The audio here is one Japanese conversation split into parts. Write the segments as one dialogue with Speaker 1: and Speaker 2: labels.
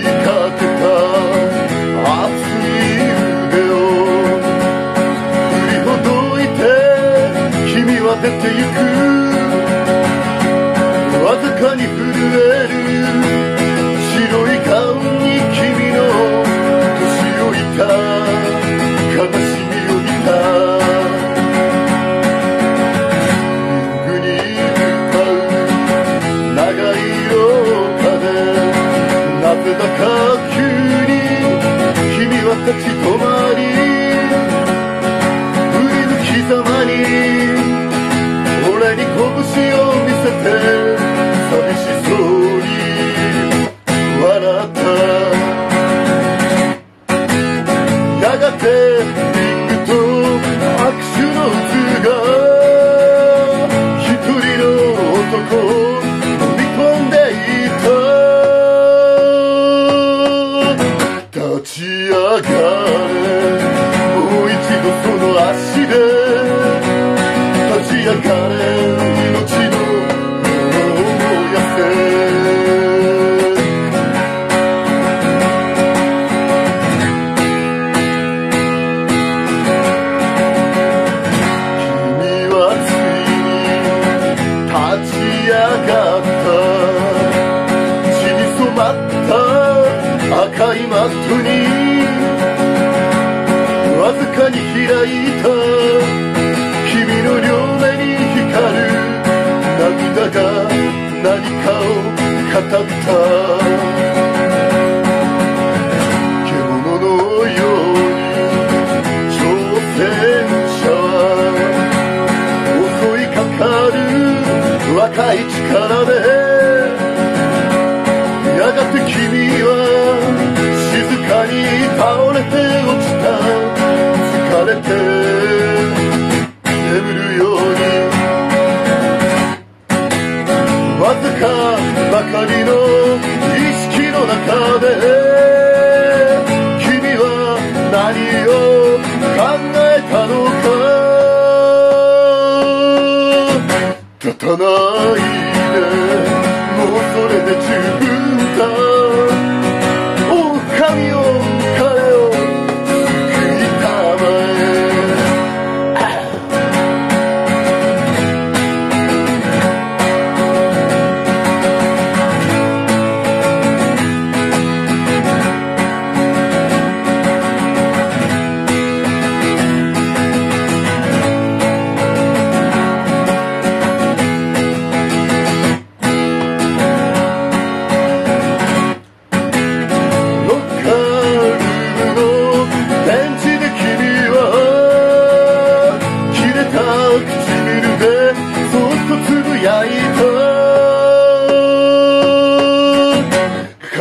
Speaker 1: 熱い腕を振りほどいて君は出てゆく。わずかに震える。高くに君は立ち止かに開いた。君の両目に光る。涙が何かを語った。中で君は何を考えたのか。立たないでもうそれで十分。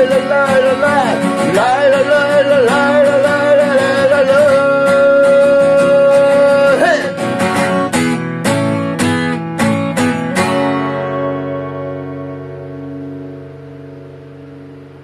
Speaker 1: La la. lay.